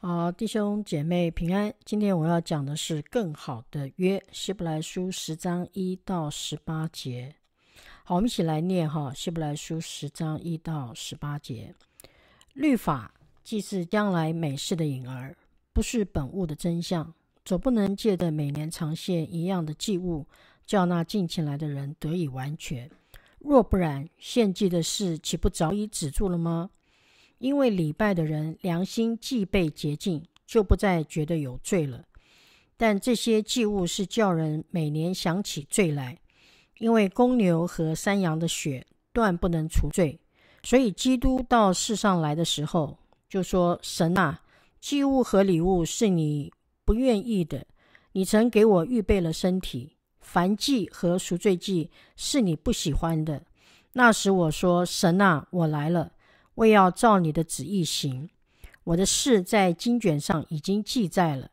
好，弟兄姐妹平安。今天我要讲的是更好的约，希伯来书十章一到十八节。好，我们一起来念哈，希伯来书十章一到十八节。律法既是将来美事的影儿，不是本物的真相，总不能借着每年长献一样的祭物，叫那进前来的人得以完全。若不然，献祭的事岂不早已止住了吗？因为礼拜的人良心既被洁净，就不再觉得有罪了。但这些祭物是叫人每年想起罪来，因为公牛和山羊的血断不能除罪。所以基督到世上来的时候，就说：“神啊，祭物和礼物是你不愿意的，你曾给我预备了身体；凡祭和赎罪祭是你不喜欢的。那时我说：神啊，我来了。”为要照你的旨意行，我的事在经卷上已经记载了。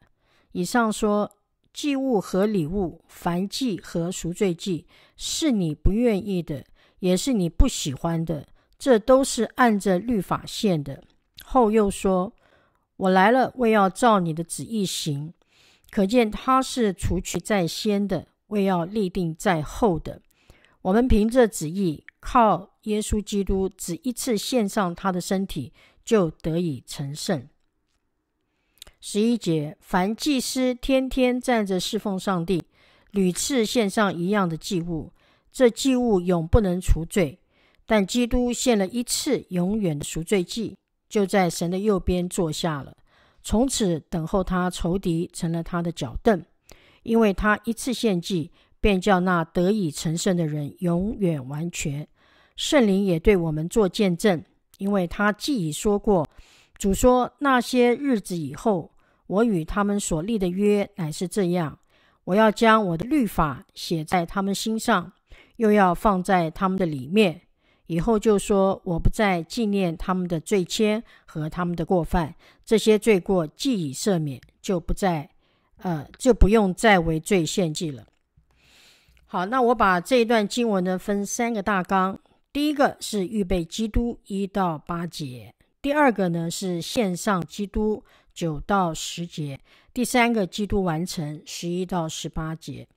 以上说祭物和礼物，凡祭和赎罪祭，是你不愿意的，也是你不喜欢的，这都是按着律法献的。后又说，我来了，为要照你的旨意行。可见他是除去在先的，为要立定在后的。我们凭着旨意。靠耶稣基督只一次献上他的身体，就得以成圣。十一节，凡祭司天天站着侍奉上帝，屡次献上一样的祭物，这祭物永不能除罪。但基督献了一次永远的赎罪祭，就在神的右边坐下了，从此等候他仇敌成了他的脚凳，因为他一次献祭，便叫那得以成圣的人永远完全。圣灵也对我们做见证，因为他既已说过，主说那些日子以后，我与他们所立的约乃是这样：我要将我的律法写在他们心上，又要放在他们的里面。以后就说，我不再纪念他们的罪愆和他们的过犯，这些罪过既已赦免，就不再，呃，就不用再为罪献祭了。好，那我把这一段经文呢，分三个大纲。第一个是预备基督一到八节，第二个呢是线上基督九到十节，第三个基督完成十一到十八节。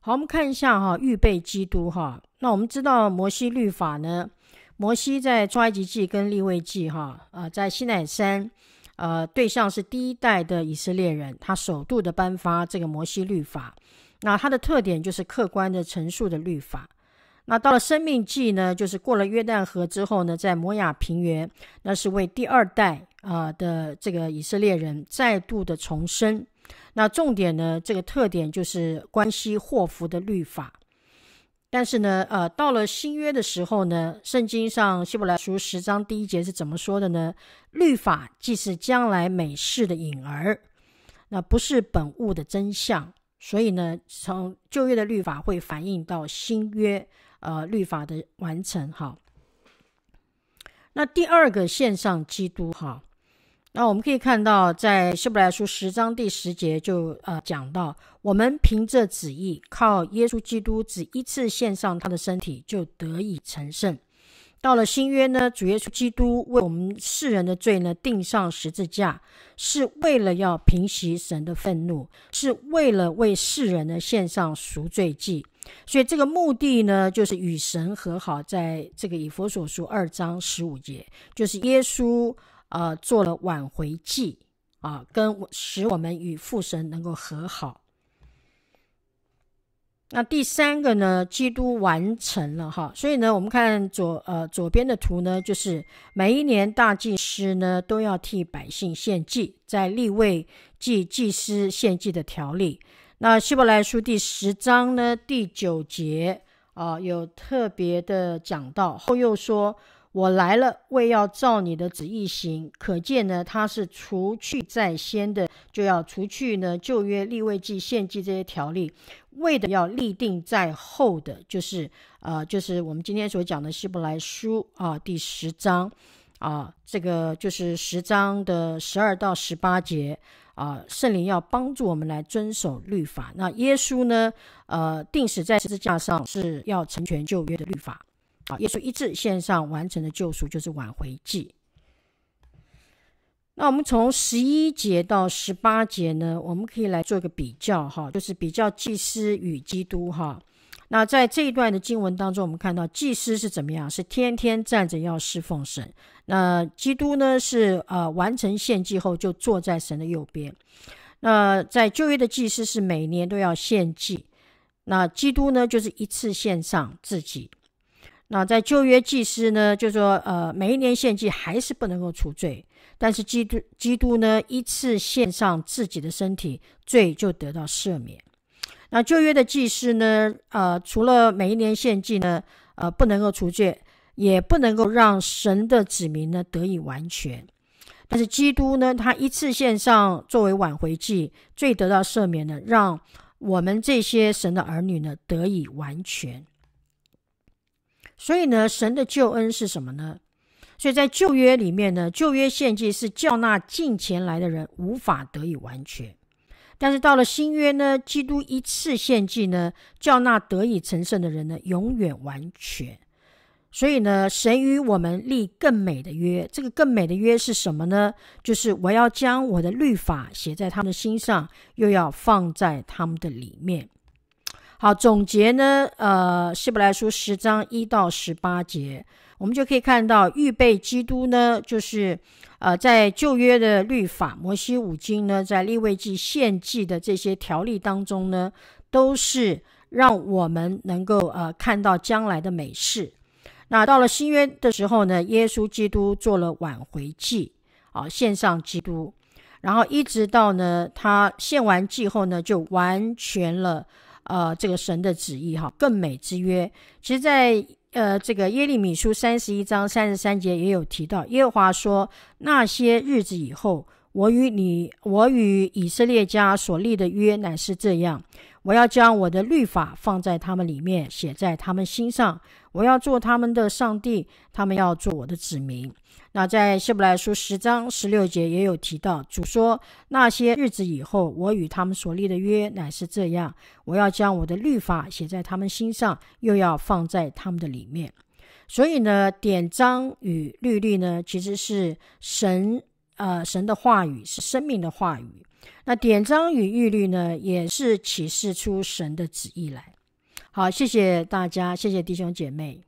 好，我们看一下哈，预备基督哈。那我们知道摩西律法呢，摩西在出埃及记跟立位记哈，呃，在西乃山，呃，对象是第一代的以色列人，他首度的颁发这个摩西律法。那它的特点就是客观的陈述的律法。那到了生命记呢，就是过了约旦河之后呢，在摩亚平原，那是为第二代啊的这个以色列人再度的重生。那重点呢，这个特点就是关系祸福的律法。但是呢，呃，到了新约的时候呢，圣经上希伯来书十章第一节是怎么说的呢？律法既是将来美事的影儿，那不是本物的真相。所以呢，从旧约的律法会反映到新约。呃，律法的完成哈。那第二个线上基督哈，那我们可以看到，在希伯来书十章第十节就呃讲到，我们凭着旨意，靠耶稣基督只一次献上他的身体，就得以成圣。到了新约呢，主耶稣基督为我们世人的罪呢钉上十字架，是为了要平息神的愤怒，是为了为世人呢献上赎罪祭。所以这个目的呢，就是与神和好。在这个以佛所书二章十五节，就是耶稣啊做了挽回祭啊，跟使我们与父神能够和好。那第三个呢，基督完成了哈。所以呢，我们看左呃左边的图呢，就是每一年大祭司呢都要替百姓献祭，在立位祭祭司献祭的条例。那希伯来书第十章呢第九节啊，有特别的讲到，后又说：“我来了，为要照你的旨意行。”可见呢，他是除去在先的，就要除去呢旧约立位记献祭这些条例，为的要立定在后的，就是啊，就是我们今天所讲的希伯来书啊第十章啊，这个就是十章的十二到十八节。啊，圣灵要帮助我们来遵守律法。那耶稣呢？呃，定死在十字架上是要成全旧约的律法。啊，耶稣一次献上完成的救赎就是挽回祭。那我们从十一节到十八节呢，我们可以来做个比较哈，就是比较祭司与基督哈。那在这一段的经文当中，我们看到祭司是怎么样？是天天站着要侍奉神。那基督呢？是呃完成献祭后就坐在神的右边。那在旧约的祭司是每年都要献祭，那基督呢就是一次献上自己。那在旧约祭司呢，就说呃每一年献祭还是不能够除罪。但是基督基督呢，一次献上自己的身体，罪就得到赦免。那旧约的祭司呢，呃，除了每一年献祭呢，呃，不能够除罪，也不能够让神的子民呢得以完全。但是基督呢，他一次献上作为挽回祭，最得到赦免呢，让我们这些神的儿女呢得以完全。所以呢，神的救恩是什么呢？所以在旧约里面呢，旧约献祭是叫那近前来的人无法得以完全；但是到了新约呢，基督一次献祭呢，叫那得以成圣的人呢永远完全。所以呢，神与我们立更美的约。这个更美的约是什么呢？就是我要将我的律法写在他们的心上，又要放在他们的里面。好，总结呢，呃，希伯来书十章一到十八节。我们就可以看到，预备基督呢，就是呃，在旧约的律法、摩西五经呢，在立位记献祭的这些条例当中呢，都是让我们能够呃看到将来的美事。那到了新约的时候呢，耶稣基督做了挽回祭，啊，献上基督，然后一直到呢，他献完祭后呢，就完全了呃这个神的旨意哈，更美之约。其实，在呃，这个耶利米书三十一章三十三节也有提到，耶和华说：“那些日子以后，我与你，我与以色列家所立的约乃是这样：我要将我的律法放在他们里面，写在他们心上。我要做他们的上帝，他们要做我的子民。”那在希伯来书十章十六节也有提到，主说：“那些日子以后，我与他们所立的约乃是这样：我要将我的律法写在他们心上，又要放在他们的里面。”所以呢，典章与律例呢，其实是神呃神的话语，是生命的话语。那典章与律律呢，也是启示出神的旨意来。好，谢谢大家，谢谢弟兄姐妹。